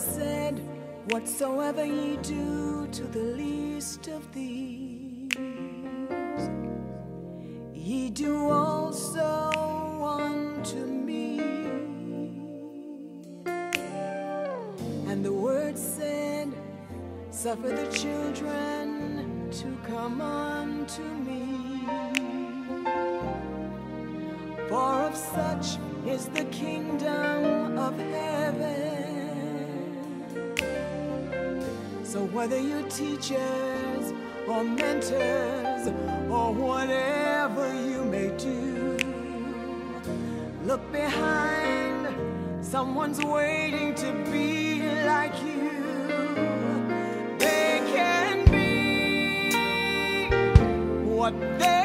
said, Whatsoever ye do to the least of these, ye do also unto me. And the word said, Suffer the children to come unto me. For of such is the kingdom of heaven. So whether you're teachers or mentors or whatever you may do, look behind, someone's waiting to be like you. They can be what they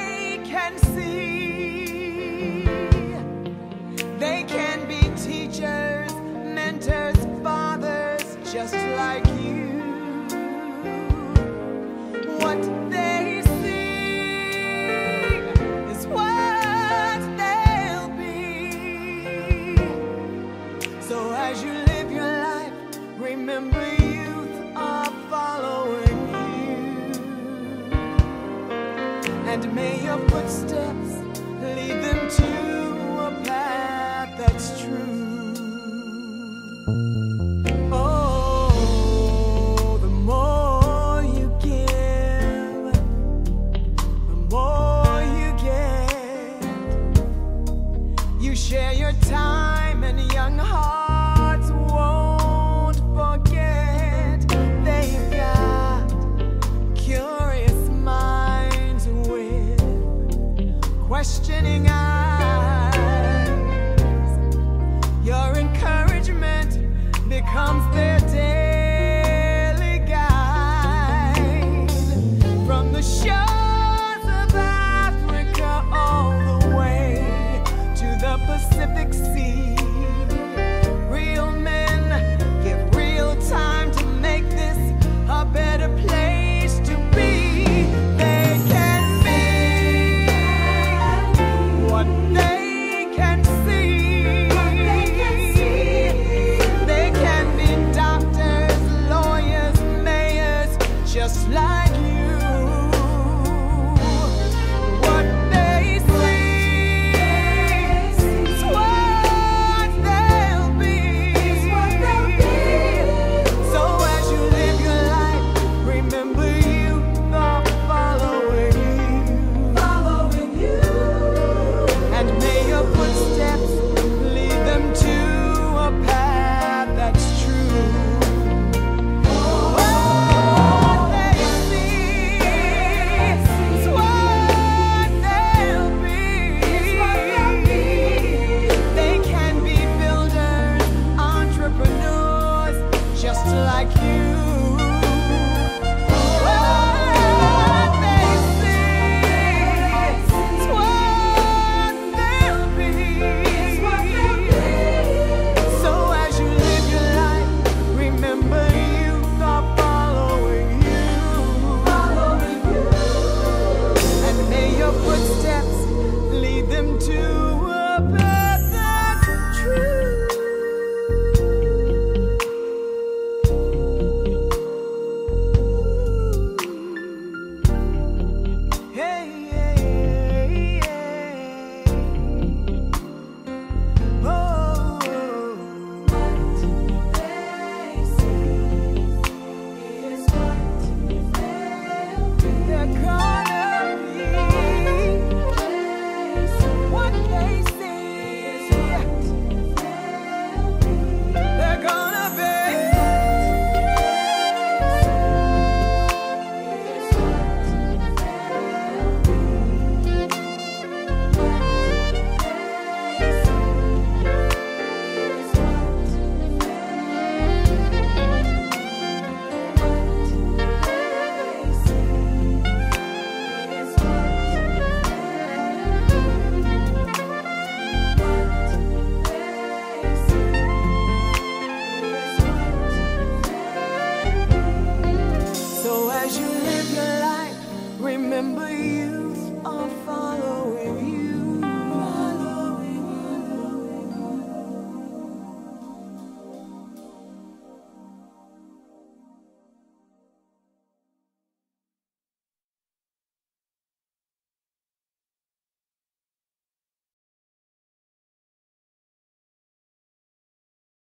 and may your footsteps lead them to questioning eyes. Your encouragement becomes their